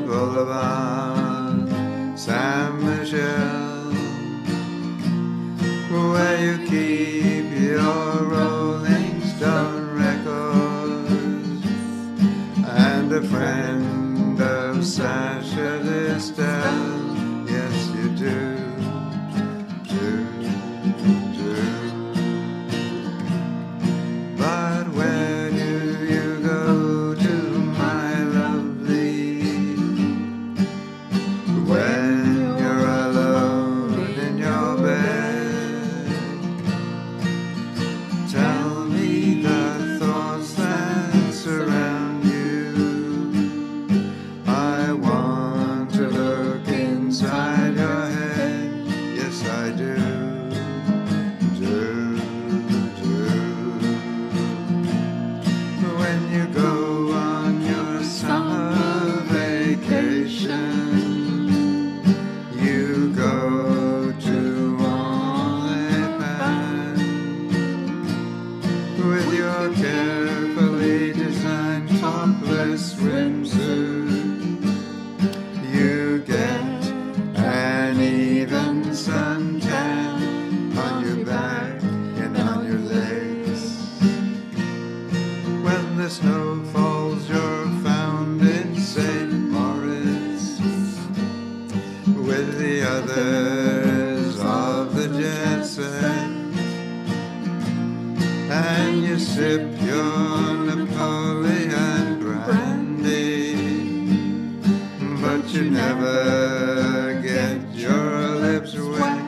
the boulevard Saint Michel, where you keep your Rolling Stone records and a friend of Sasha Distel. Sip your Napoleon brandy, but you never get your lips wet.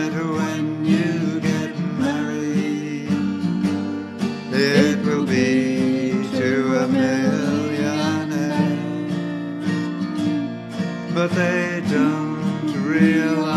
but they don't realize.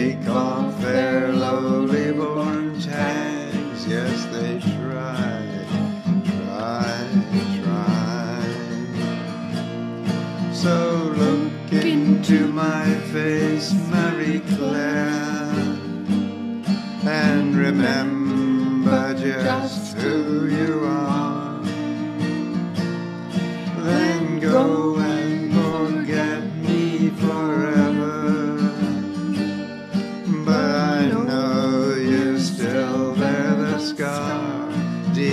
Take off their lowly born tags, yes, they try, try, try. So look into my face, Mary Claire, and remember just who you are.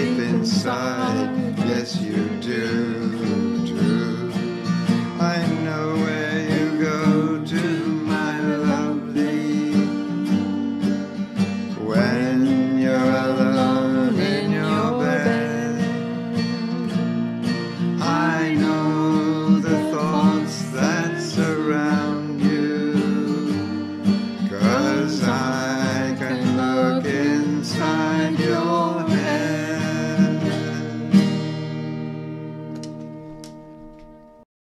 deep inside. Yes, you do.